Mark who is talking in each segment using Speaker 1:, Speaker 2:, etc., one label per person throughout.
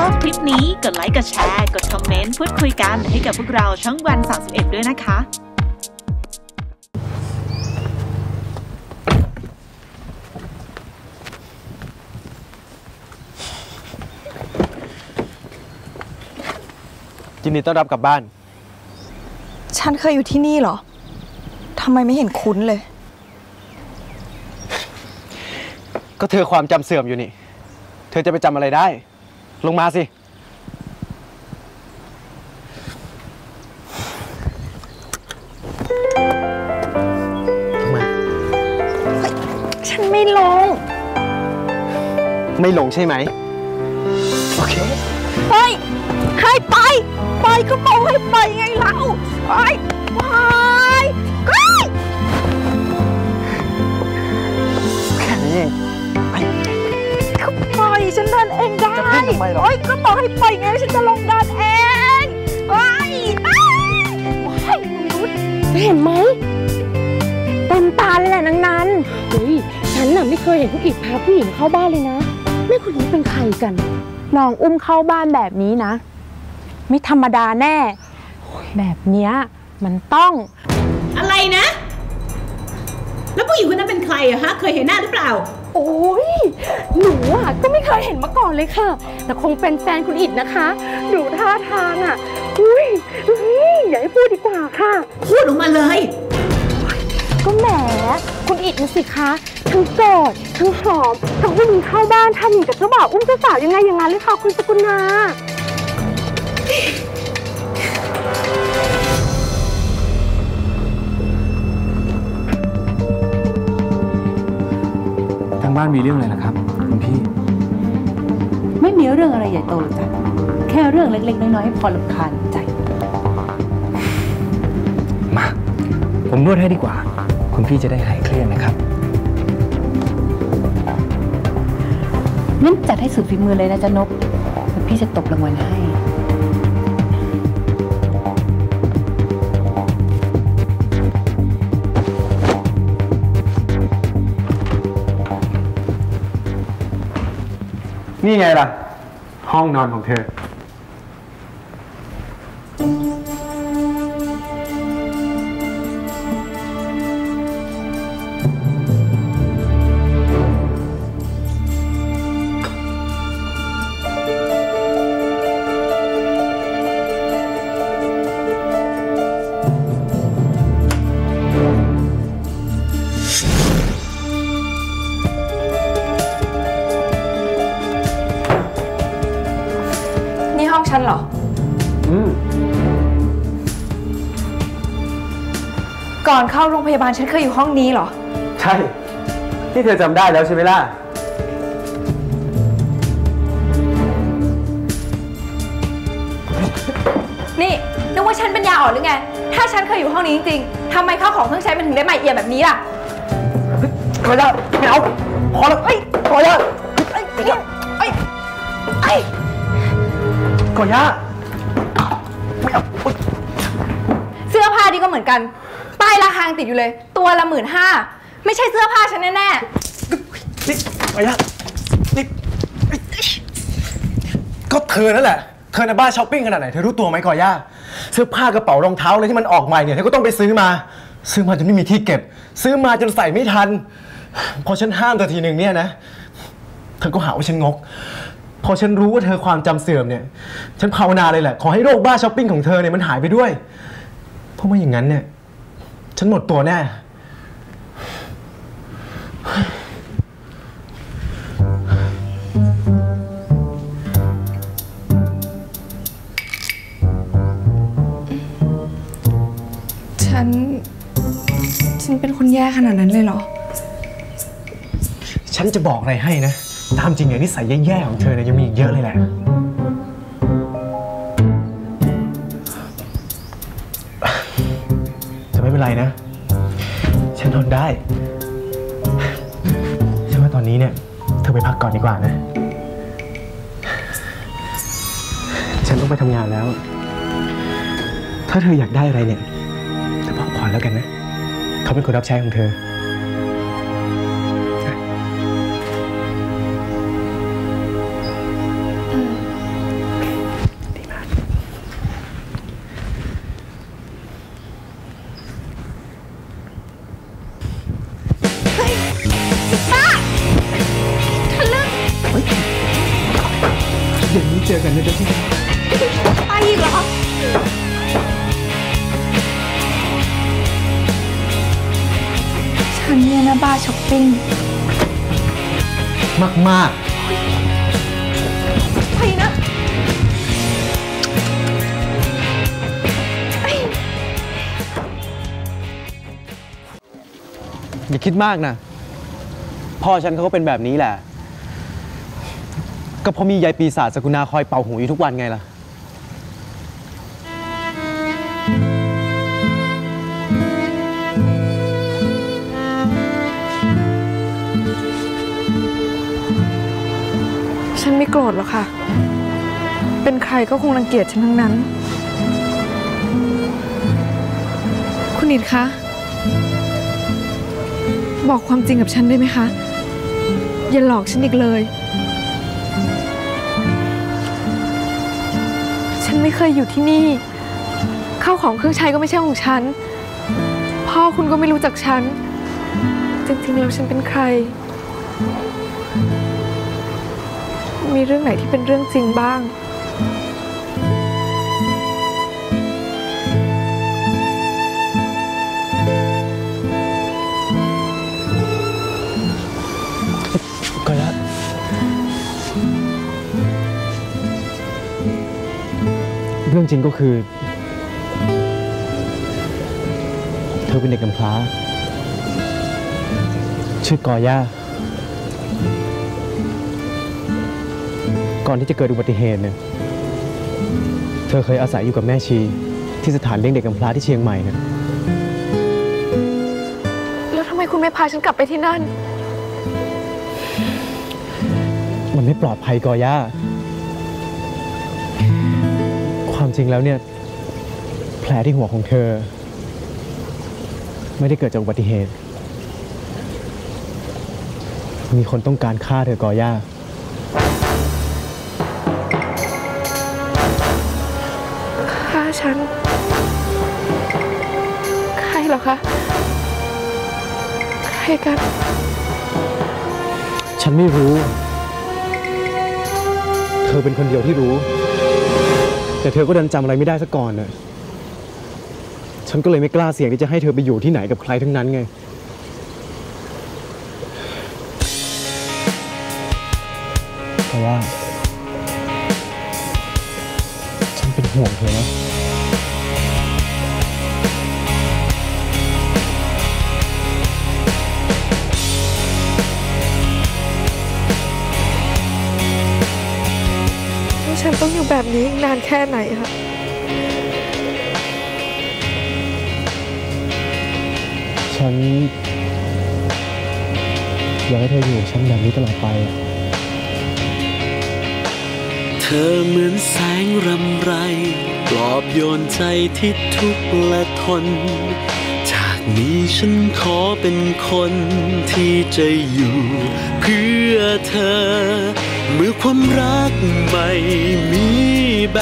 Speaker 1: ชอบคลิปนี้กดไลค์กดแชร์ กดคอมเมนต์พูดคุยกันให้กับพวกเราช่องวัน 31 ด้วยนะคะ
Speaker 2: ยินดีต้อนรับกลับบ้าน
Speaker 3: ฉันเคยอยู่ที่นี่เหรอ ทำไมไม่เห็นคุ้นเลย
Speaker 2: ก็เธอความจำเสื่อมอยู่นี่ เธอจะไปจำอะไรได้ ลงมาสิลงมา
Speaker 3: ฉันไม่ลง
Speaker 2: ไม่ลงใช่ไหม โอเค
Speaker 3: เฮ้ย ให้ไป ไปก็บอกให้ไปไงเราไปไปไป
Speaker 2: แค่นี้เองไป
Speaker 3: ก็ปล่อยฉันเดินเอง ได้
Speaker 2: จะเพ่งทำไมหรอ
Speaker 3: โอ้ยก็บอกให้ไปไงฉันจะลงเดินเองไปไปไปนุช
Speaker 4: เห็นไหมเต็มตาเลยแหละนางนันเฮ้ยฉันน่ะไม่เคยเห็นผู้อิดพาผู้หญิงเข้าบ้านเลยนะแม่คนนี้เป็นใครกันลองอุ้มเข้าบ้านแบบนี้นะ ไม่ธรรมดาแน่โอ้ยแบบเนี้ยมันต้อง
Speaker 5: อะไรนะ แล้วผู้หญิงคนนั้นเป็นใครอะฮะ เคยเห็นหน้าหรือเปล่า
Speaker 4: โอ้ยหนูอะก็ไม่เคยเห็นมาก่อนเลยค่ะ แต่คงเป็นแฟนคุณอิดนะคะ ดูท่าทางอะอุ้ยอุ้ยอย่าให้พูดดีกว่าค่ะ
Speaker 5: พูดออกมาเลย
Speaker 4: ก็แหมคุณอิดนะสิคะทั้งโกรธทั้งหอมทั้งผู้หญิงเข้าบ้านทำอย่างกับเจ้าบ่าวอุ้มเจ้าสาวยังไงอย่างนั้นเลยค่ะคุณสกุลนาา
Speaker 6: งบ้านมีเรื่องอะไรล่ะครับคุณพี่
Speaker 7: ไม่มีเรื่องอะไรใหญ่โตหรอกจ้ะแค่เรื่องเล็กๆ น้อยๆพอลำคาญใจ
Speaker 6: มา ผมนวดให้ดีกว่า คุณพี่จะได้หายเครียดนะครับ
Speaker 7: งั้นจัดให้สุดฝีมือเลยนะจ๊ะนกแล้วพี่จะตบรางวัลให้
Speaker 2: นี่ไงล่ะ ห้องนอนของเธอ
Speaker 3: ฉันเหรอ
Speaker 2: อืม
Speaker 3: ก่อนเข้าโรงพยาบาลฉันเคยอยู่ห้องนี้เหรอ
Speaker 2: ใช่ ที่เธอจำได้แล้วใช่ไหมล่ะ
Speaker 3: นี่ นึกว่าฉันเป็นยาอ่อนหรือไง ถ้าฉันเคยอยู่ห้องนี้จริงๆทำไมข้าวของเครื่องใช้มันถึงได้ใหม่เอี่ยมแบบนี้ล่ะ
Speaker 2: ขออนุญาตไม่เอาพอแล้วเอ้ยขออนุญาต
Speaker 3: ไอ้ไข
Speaker 2: ออนุญาตไม่เอาอุ๊ย
Speaker 3: เสื้อผ้านี่ก็เหมือนกัน ป้ายราคายังติดอยู่เลย ตัวละหมื่นห้าไม่ใช่เสื้อผ้าฉันแน่
Speaker 2: นี่ขออนุญาตนี่ก็เธอนั่นแหละ เธอในบ้านช้อปปิ้งขนาดไหน เธอรู้ตัวไหมก่อย่าเสื้อผ้ากระเป๋ารองเท้าอะไรที่มันออกใหม่เนี่ยเธอก็ต้องไปซื้อมา ซื้อมาจนไม่มีที่เก็บ ซื้อมาจนใส่ไม่ทัน พอฉันห้ามเธอทีหนึ่งเนี่ยนะ เธอก็หาว่าฉันงก พอฉันรู้ว่าเธอความจำเสื่อมเนี่ย ฉันภาวนาเลยแหละ ขอให้โรคบ้าช้อปปิ้งของเธอเนี่ยมันหายไปด้วย เพราะไม่อย่างนั้นเนี่ย ฉันหมดตัวแน่
Speaker 3: ๆฉัน ฉันเป็นคนแย่ขนาดนั้นเลยเหรอ
Speaker 2: ฉันจะบอกอะไรให้นะ ตามจริงเนี่ยนิสัยแย่ๆของเธอเนี่ยยังมีอีกเยอะเลยแหละ จะไม่เป็นไรนะ ฉันทนได้ฉันว่าตอนนี้เนี่ย เธอไปพักก่อนดีกว่านะ ฉันต้องไปทำงานแล้ว ถ้าเธออยากได้อะไรเนี่ยเธอบอกก่อนแล้วกันนะ เขาเป็นคนรับใช้ของเธอ
Speaker 6: เดี๋ยวนี้เจอกันนะจ๊ะที่รัก
Speaker 3: ไปอีกเหรอ
Speaker 4: ฉันเนี่ยนะบ้าช้อปปิ้ง
Speaker 2: มากมาก
Speaker 3: ไปนะ
Speaker 2: ๆอย่าคิดมากนะ พ่อฉันเขาก็เป็นแบบนี้แหละ ก็เพราะมียายปีศาจสกุณาคอยเป่าหูอยู่ทุกวันไงล่ะ
Speaker 8: ฉันไม่โกรธหรอกค่ะ เป็นใครก็คงรังเกียจฉันทั้งนั้น คุณอิดคะ บอกความจริงกับฉันได้ไหมคะ อย่าหลอกฉันอีกเลย นไม่เคยอยู่ที่นี่ ข้าวของเครื่องใช้ก็ไม่ใช่ของฉัน พ่อคุณก็ไม่รู้จักฉัน จริงๆแล้วฉันเป็นใคร มีเรื่องไหนที่เป็นเรื่องจริงบ้าง
Speaker 2: รื่องจริงก็คือ เธอเป็นเด็กกำพร้า ชื่อกอย่า ก่อนที่จะเกิดอุบัติเหตุเนี่ย เธอเคยอาศัยอยู่กับแม่ชี ที่สถานเลี้ยงเด็กกำพร้าที่เชียงใหม่นะ
Speaker 8: แล้วทำไมคุณไม่พาฉันกลับไปที่นั่น
Speaker 2: มันไม่ปลอดภัยกอย่า ริงแล้วเนี่ย แผลที่หัวของเธอ ไม่ได้เกิดจากอุบัติเหตุ มีคนต้องการฆ่าเธอกอย่า
Speaker 8: ฆ่าฉัน ใครเหรอคะ ใครกัน
Speaker 2: ฉันไม่รู้ เธอเป็นคนเดียวที่รู้ แต่เธอก็ดันจำอะไรไม่ได้ซะก่อนน่ะฉันก็เลยไม่กล้าเสี่ยงที่จะให้เธอไปอยู่ที่ไหนกับใครทั้งนั้นไง เพราะว่า ฉันเป็นห่วงเธอนะ
Speaker 8: ฉันต้องอยู่แบบนี้อีกนานแค่ไหนคะ
Speaker 2: ฉันอยากให้เธออยู่กับฉันแบบนี้ตลอดไปอะ
Speaker 9: เธอเหมือนแสงรำไรปลอบโยนใจที่ทุกข์และทน จากนี้ฉันขอเป็นคนที่จะอยู่เพื่อเธอ เมื่อความรักไม่มีแบ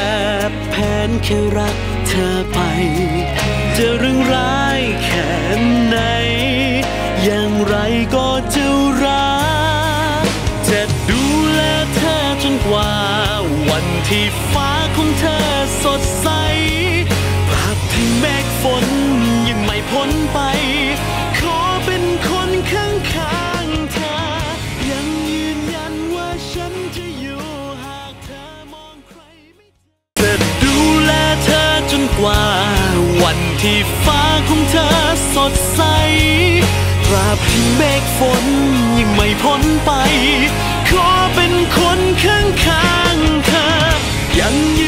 Speaker 9: บแผนแค่รักเธอไป จะเรื่องร้ายแค่ไหน อย่างไรก็จะรัก จะดูแลเธอจนกว่า วันที่ฟ้าของเธอสดใสภาพที่เมฆฝนยังไม่พ้น ที่ฟ้าของเธอสดใสตราบที่เมฆฝนยังไม่พ้นไป ขอเป็นคนข้างๆเธอยัง